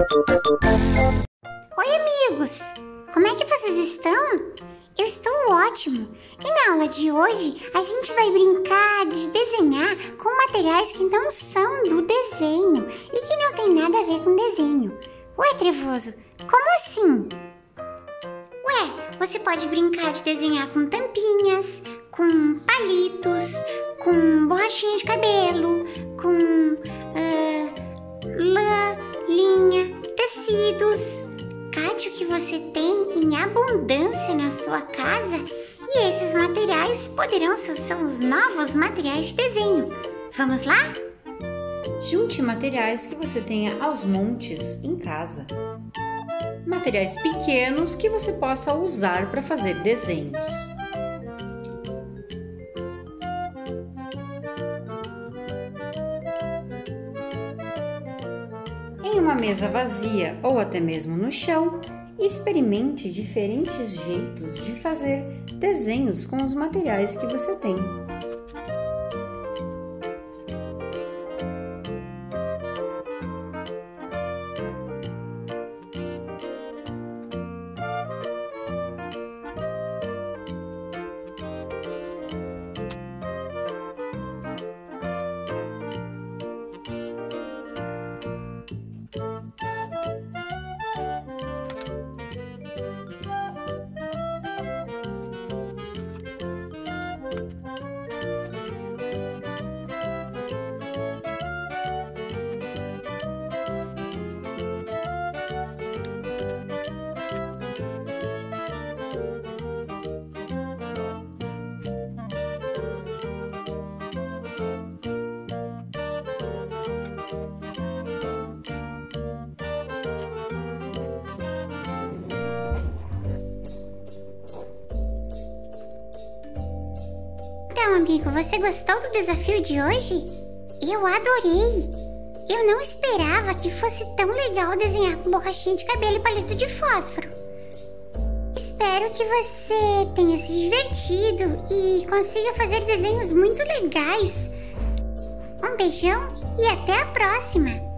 Oi, amigos! Como é que vocês estão? Eu estou ótimo! E na aula de hoje a gente vai brincar de desenhar com materiais que não são do desenho e que não tem nada a ver com desenho. Ué, Trevoso, como assim? Ué, você pode brincar de desenhar com tampinhas, com palitos, com borrachinha de cabelo, com uh, tecidos. O que você tem em abundância na sua casa e esses materiais poderão ser seus novos materiais de desenho. Vamos lá? Junte materiais que você tenha aos montes em casa. Materiais pequenos que você possa usar para fazer desenhos. Em uma mesa vazia ou até mesmo no chão, experimente diferentes jeitos de fazer desenhos com os materiais que você tem. Amigo, você gostou do desafio de hoje? Eu adorei! Eu não esperava que fosse tão legal desenhar com borrachinha de cabelo e palito de fósforo. Espero que você tenha se divertido e consiga fazer desenhos muito legais. Um beijão e até a próxima!